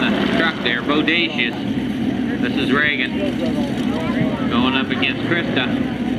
on the truck there, bodacious. This is Reagan going up against Krista.